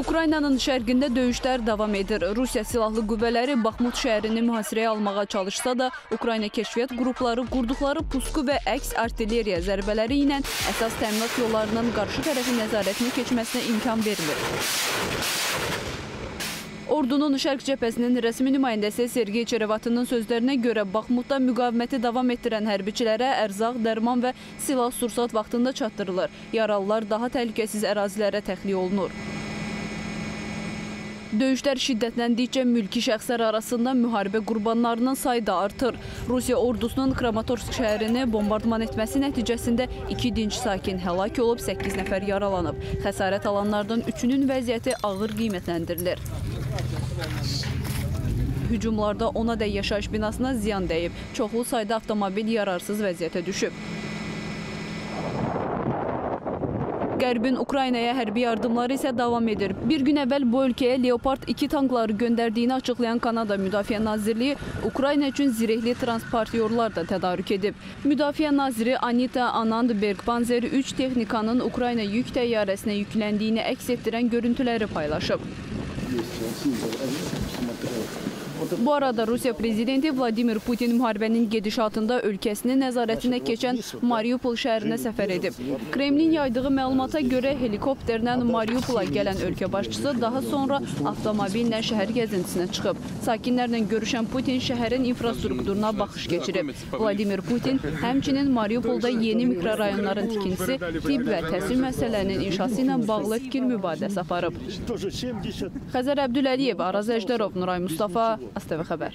Ukraynanın şərqində döyüşlər davam edir. Rusiya silahlı qüvvələri Baxmut şəhərini mühasirəyə almağa çalışsa da, Ukrayna kəşfiyyat qrupları qurduqları pusku və əks artilleriya zərbələri ilə əsas təminat yollarının qarşı tərəfi nəzarətinə keçməsinə imkan vermir. Ordunun Şərq cəbhəsinin rəsmi nümayəndəsi Sergey Çerevatının sözlərinə görə Baxmutda müqaviməti davam etdirən hərbiçilərə ərzaq, dərman və silah-sursat vaxtında çatdırılır. Yaralılar daha təhlükəsiz ərazilərə təxliyə olunur. Döyüşlər şiddətləndikcə mülki şəxslər arasında müharibə qurbanlarının sayı da artır. Rusiya ordusunun Kramatorsk şəhərini bombardman etməsi nəticəsində 2 dinc sakin həlak olub, 8 nəfər yaralanıb. Xəsarət alanlardan 3-ünün vəziyyəti ağır qiymətləndirilir. Hücumlarda ona da yaşayış binasına ziyan dəyib. Çoxlu sayda avtomobil yararsız vəziyyətə düşüb. Qərbin Ukraynaya hərbi yardımları isə davam edir. Bir gün əvvəl bu ölkəyə Leopard 2 tankları göndərdiyini açıqlayan Kanada Müdafiə Nazirliyi Ukrayna üçün zirehli transportyorlar da tədarük edib. Müdafiə naziri Anita Anand Bergpanzer 3 texnikanın Ukrayna yük təyyarəsinə yükləndiyini əks etdirən görüntüləri paylaşıb. Bu arada Rusiya prezidenti Vladimir Putin müharibənin gedişatında ölkəsinin nəzarətinə keçən Mariupol şəhərinə səfər edib. Kremlin yaydığı məlumata görə helikopterlə Mariupola gələn ölkə başçısı daha sonra avtomobillə şəhər gəzintisinə çıxıb. Sakinlərlə görüşən Putin şəhərin infrastrukturuna baxış keçirib. Vladimir Putin həmçinin Mariupolda yeni mikrorayonların tikintisi, tibb və təhsil məsələlərinin inşası ilə bağlı fikir mübadiləsi aparıb. Xəzər Əbdüləliyev, Araz Əjdərov, Nuray Mustafa, أستبق خبر